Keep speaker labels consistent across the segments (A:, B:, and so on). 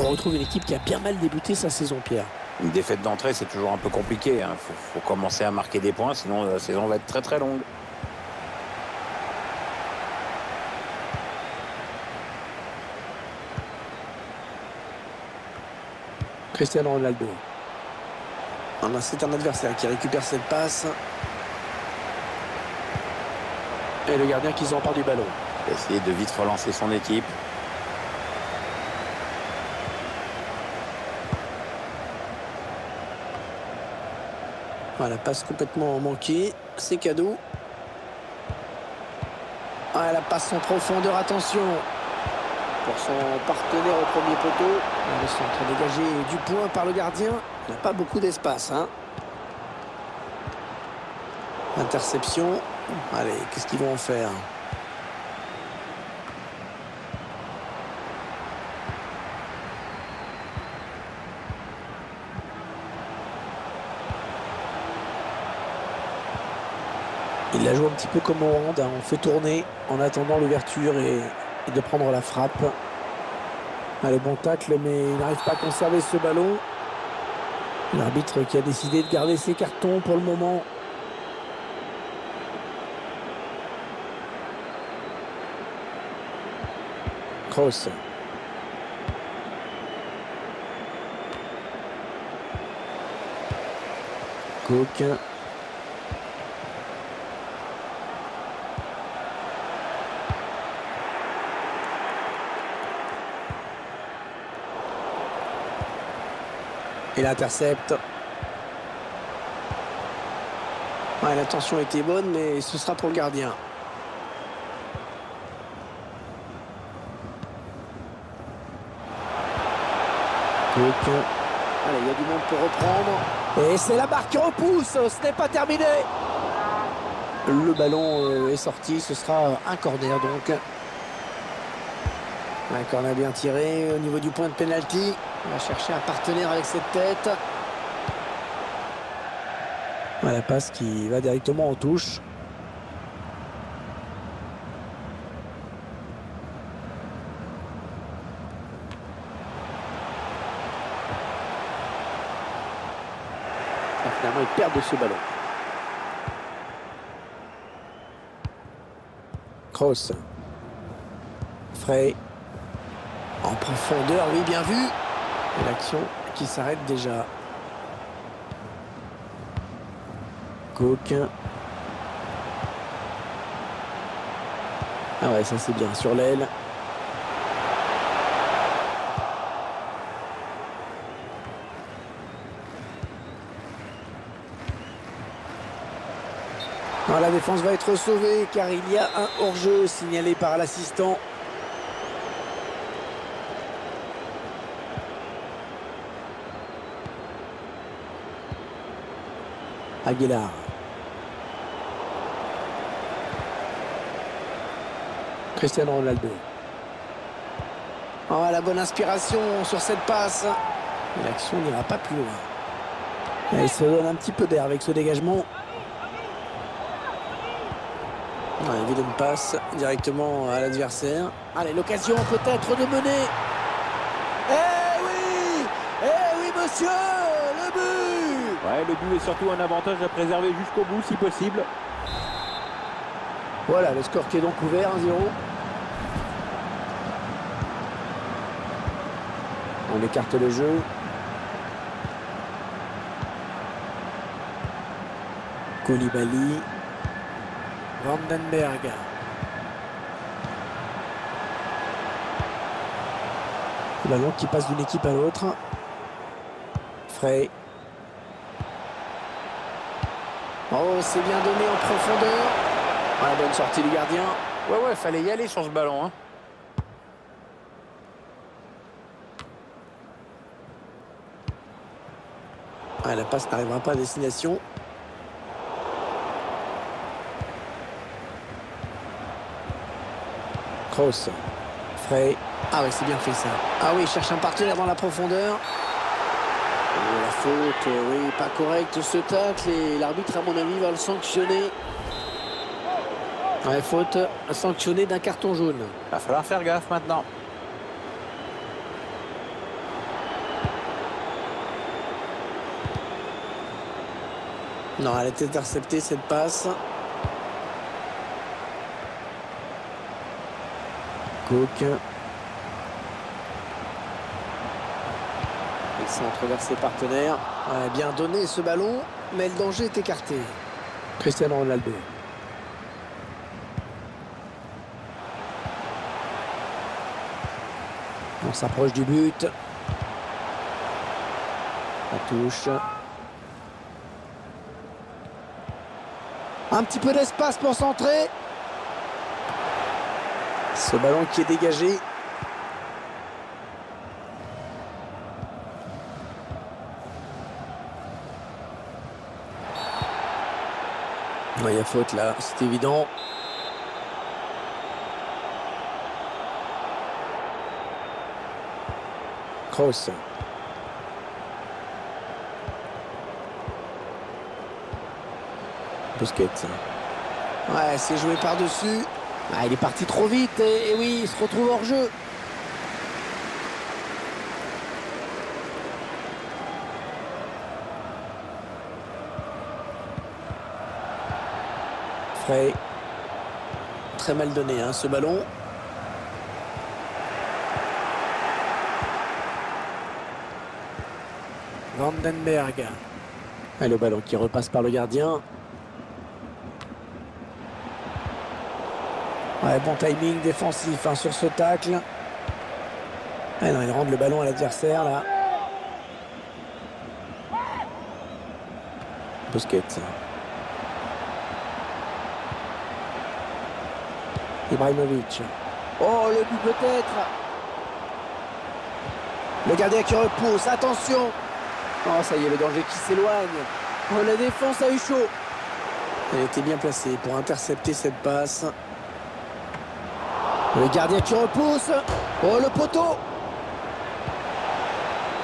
A: On retrouve une équipe qui a bien mal débuté sa saison, Pierre.
B: Une défaite d'entrée, c'est toujours un peu compliqué. Il hein. faut, faut, commencer à marquer des points, sinon la saison va être très très longue.
A: Cristiano Ronaldo. C'est un adversaire qui récupère cette passe. Et le gardien qui s'empare du ballon.
B: Essayer de vite relancer son équipe.
A: Voilà, passe complètement manquée. C'est cadeau. Ah, la passe en profondeur, attention. Pour son partenaire au premier poteau. Le centre dégagé du point par le gardien. Il n'y a pas beaucoup d'espace. Hein. Interception. Allez, qu'est-ce qu'ils vont en faire? Il la joue un petit peu comme au hand. Hein. On fait tourner en attendant l'ouverture et, et, de prendre la frappe. Allez, bon tacle, mais il n'arrive pas à conserver ce ballon. L'arbitre qui a décidé de garder ses cartons pour le moment. Cross. Cook. Il intercepte. Ouais, L'intention était bonne, mais ce sera pour le gardien. Allez, il y a du monde pour reprendre. Et c'est la barre qui repousse. Ce n'est pas terminé. Le ballon est sorti. Ce sera un corner donc. Un corner bien tiré au niveau du point de pénalty. On va chercher un partenaire avec cette tête. La passe qui va directement en touche. Et finalement, ils perdent ce ballon. Cross. Frey. En profondeur, oui, bien vu. Et l'action qui s'arrête déjà. Cook. Ah ouais, ça c'est bien. Sur l'aile. la défense va être sauvée car il y a un hors-jeu signalé par l'assistant. Aguilar. Cristiano Ronaldo. Oh, la bonne inspiration sur cette passe. L'action n'ira pas plus loin. il se donne un petit peu d'air avec ce dégagement. Ouais, une passe directement à l'adversaire. Allez, l'occasion peut-être de mener. Eh oui Eh oui, monsieur Le but
B: Le but est surtout un avantage à préserver jusqu'au bout, si possible.
A: Voilà, le score qui est donc ouvert, 1-0. On écarte le jeu. Koulibaly. Vandenberg. Ballon qui passe d'une équipe à l'autre. Frey. Oh, c'est bien donné en profondeur. Ah, bonne sortie du gardien.
B: Ouais, ouais, fallait y aller sur ce ballon. Hein.
A: Ah, la passe n'arrivera pas à destination. Kroos. Frey. Ah oui, c'est bien fait ça. Ah oui, il cherche un partenaire dans la profondeur faute, euh, oui, pas correct ce tacle et l'arbitre, à mon avis, va le sanctionner. Ouais, faute sanctionnée d'un carton jaune.
B: Va falloir faire gaffe maintenant.
A: Non, elle est interceptée cette passe. Cook. Centre vers ses partenaires. Ouais, bien donné ce ballon, mais le danger est écarté. Cristiano Ronaldo. On s'approche du but. La touche. Un petit peu d'espace pour centrer. Ce ballon qui est dégagé. Il y a faute là, c'est évident. Cross. Busquets. Ouais, c'est joué par-dessus. Ah, il est parti trop vite et oui, il se retrouve hors jeu. Très mal donné hein, ce ballon. Vandenberg. Et le ballon qui repasse par le gardien. Bon timing défensif hein, sur ce tacle. Ah non, il rend le ballon à l'adversaire là. Ibrahimovic. Oh, le but peut-être. Le gardien qui repousse. Attention. Oh, ça y est, le danger qui s'éloigne. Oh, la défense a eu chaud. Elle était bien placée pour intercepter cette passe. Le gardien qui repousse. Oh, le poteau.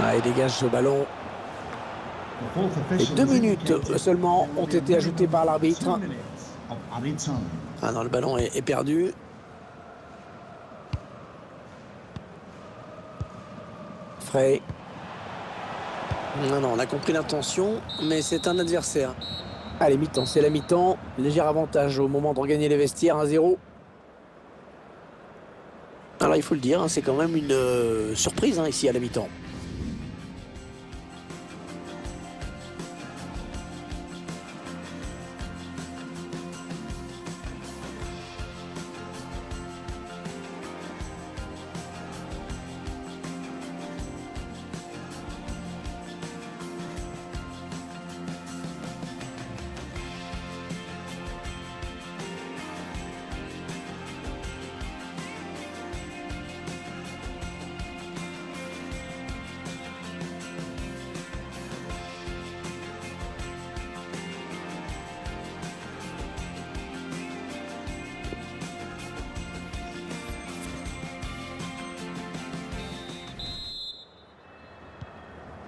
A: Ah, il dégage ce ballon. Et deux minutes seulement ont été ajoutées par l'arbitre. Ah non, le ballon est, est perdu. Non, non, on a compris l'intention, mais c'est un adversaire. Allez, mi-temps, c'est la mi-temps. Léger avantage au moment de regagner les vestiaires, 1-0. Alors, il faut le dire, hein, c'est quand même une euh, surprise hein, ici à la mi-temps.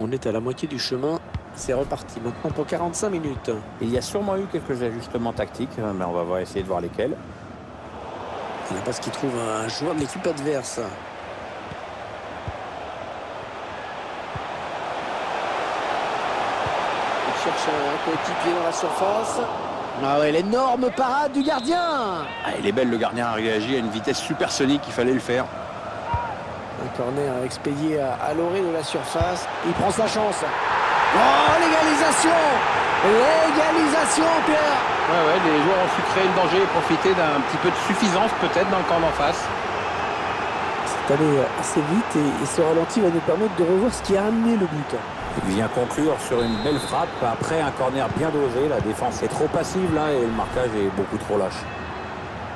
A: On est à la moitié du chemin. C'est reparti maintenant pour 45 minutes.
B: Il y a sûrement eu quelques ajustements tactiques, euh, mais on va voir, essayer de voir lesquels.
A: Il parce qu'il trouve un joueur de l'équipe adverse. Il cherche un coéquipier dans la surface. Ah ouais, l'énorme parade du gardien
B: Ah, il est belle, le gardien a réagi à une vitesse supersonique, il fallait le faire.
A: Un corner expédié à, à l'orée de la surface. Il prend sa chance. Oh, l'égalisation L'égalisation, Pierre
B: Ouais, ouais, les joueurs ont su créer le danger et profiter d'un petit peu de suffisance peut-être dans le camp d'en face.
A: C'est allé assez vite et, et ce ralenti va nous permettre de revoir ce qui a amené le but.
B: Il vient conclure sur une belle frappe après un corner bien dosé. La défense est trop passive là et le marquage est beaucoup trop lâche.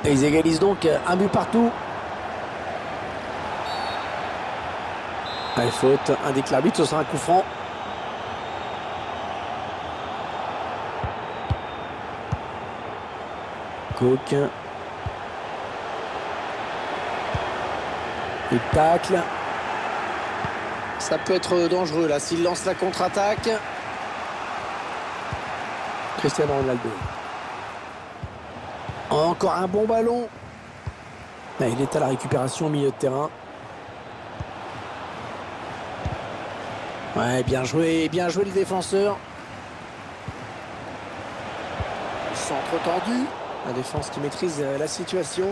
A: Et ils égalisent donc un but partout. Allez, faute, indique l'arbitre, ce sera un coup franc. Cook. Il tacle. Ça peut être dangereux là s'il lance la contre-attaque. Cristiano Ronaldo. Encore un bon ballon. Il est à la récupération au milieu de terrain. Bien joué, bien joué le défenseur. centre tendu. La défense qui maîtrise euh, la situation.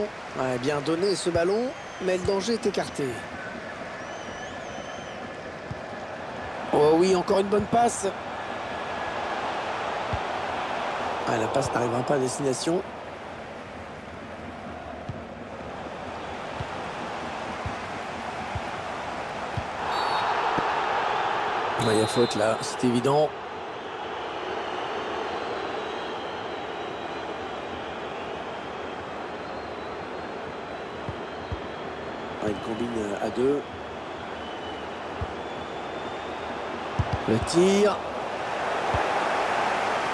A: Bien donné ce ballon, mais le danger est écarté. Oh oui, encore une bonne passe. Ah, la passe n'arrivera pas à destination. Il y a faute là, c'est évident. il combine à deux. Le tir.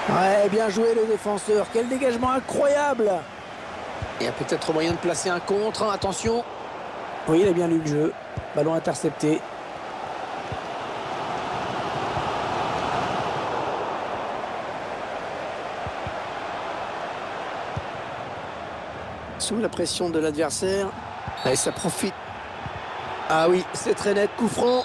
A: Ouais, bien joué le défenseur. Quel dégagement incroyable. Il y a peut-être moyen de placer un contre. Attention. Oui, il a bien lu le jeu. Ballon intercepté. Sous la pression de l'adversaire. Et ça profite. Ah oui, c'est très net. Coup franc.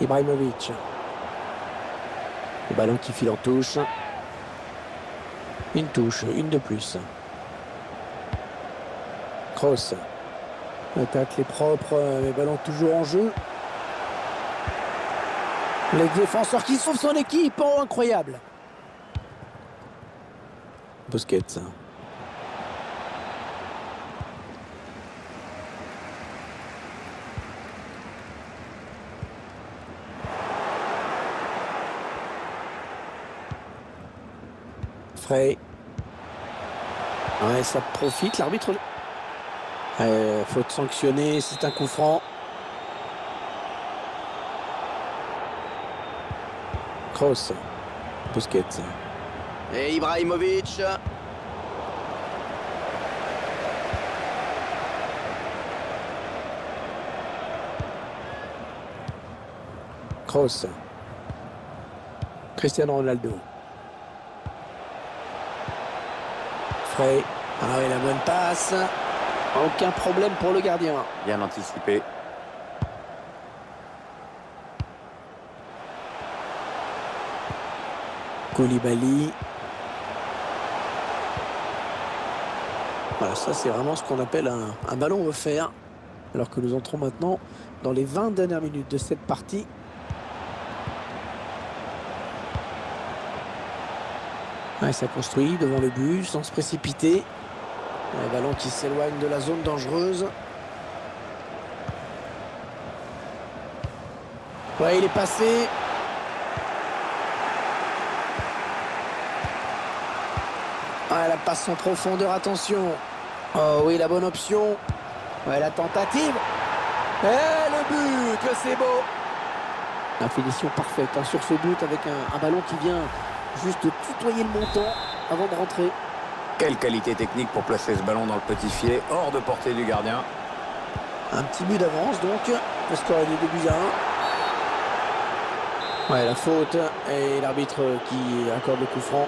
A: Ibrahimovic. Le ballon qui file en touche. Une touche, une de plus. Cross. Attaque les propres, les ballons toujours en jeu. Les défenseurs qui sauvent son équipe, oh incroyable. Busquets. Frey. Ouais, ça profite, l'arbitre. Euh, faute sanctionnée, c'est un coup franc. Kroos. Busquets.
C: Et Ibrahimovic.
A: Kroos. Cristiano Ronaldo. Frey. Ah oui, la bonne passe. Aucun problème pour le gardien.
B: Bien anticipé.
A: Koulibaly. Voilà, ça c'est vraiment ce qu'on appelle un, ballon offert. Alors que nous entrons maintenant dans les 20 dernières minutes de cette partie. Ouais, ça construit devant le but sans se précipiter. Un ballon qui s'éloigne de la zone dangereuse. Ouais, il est passé. Ah, la passe en profondeur, attention. Oh oui, la bonne option. Ouais, la tentative. Et le but, que c'est beau. La finition parfaite hein, sur ce but avec un, un, ballon qui vient juste tutoyer le montant avant de rentrer.
B: Quelle qualité technique pour placer ce ballon dans le petit filet, hors de portée du gardien.
A: Un petit but d'avance donc. Le score est de 2 buts à 1. Ouais, la faute et l'arbitre qui accorde le coup franc.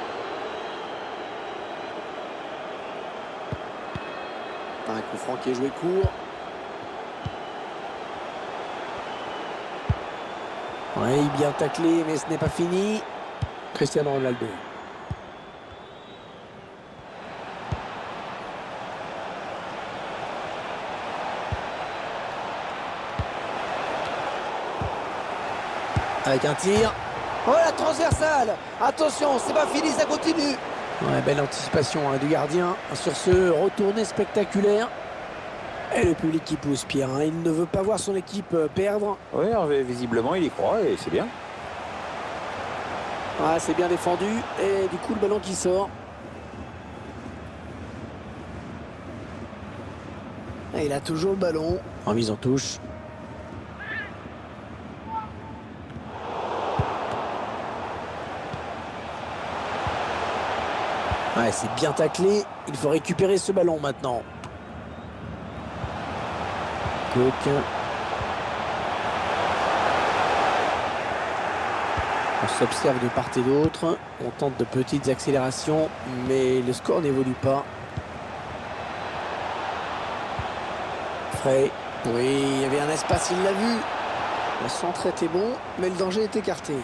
A: Coup franc qui est joué court. Oui, bien taclé, mais ce n'est pas fini. Cristiano Ronaldo. Avec un tir. Oh, la transversale Attention, c'est pas fini, ça continue Ouais, belle anticipation hein, du gardien sur ce retourné spectaculaire. Et le public qui pousse Pierre, hein. il ne veut pas voir son équipe perdre.
B: Oui, visiblement il y croit et c'est bien.
A: Ah, c'est bien défendu et du coup le ballon qui sort. Et il a toujours le ballon en mise en touche. Ouais, c'est bien taclé. Il faut récupérer ce ballon maintenant. Cook. On s'observe de part et d'autre. On tente de petites accélérations, mais le score n'évolue pas. Frey. Oui, il y avait un espace, il l'a vu. Le centre était bon, mais le danger est écarté.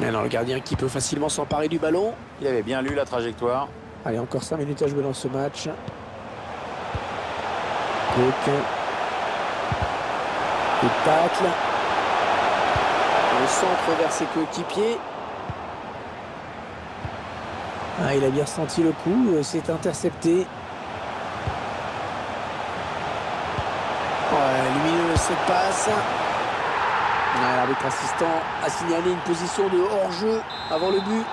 A: Maintenant, le gardien qui peut facilement s'emparer du ballon.
B: Il avait bien lu la trajectoire.
A: Allez, encore 5 minutes à jouer dans ce match. Cook. Le centre vers ses coéquipiers. Ah, il a bien ressenti le coup, euh, c'est intercepté. Ouais, lumineux cette passe. L'arbitre assistant a signalé une position de hors-jeu avant le but.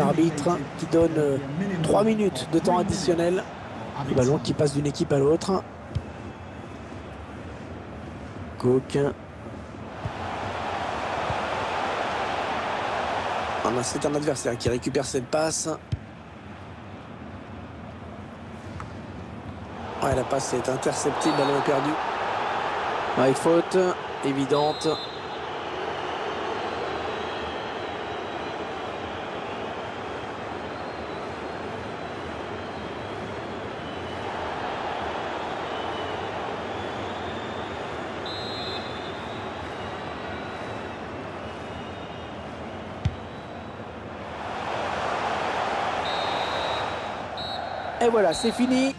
A: Arbitre qui donne 3 minutes de temps additionnel. Le ballon qui passe d'une équipe à l'autre. Cook. Ah C'est un adversaire qui récupère cette passe. La passe est interceptée, le ballon est perdu. Ouais, faute évidente. Et voilà, c'est fini.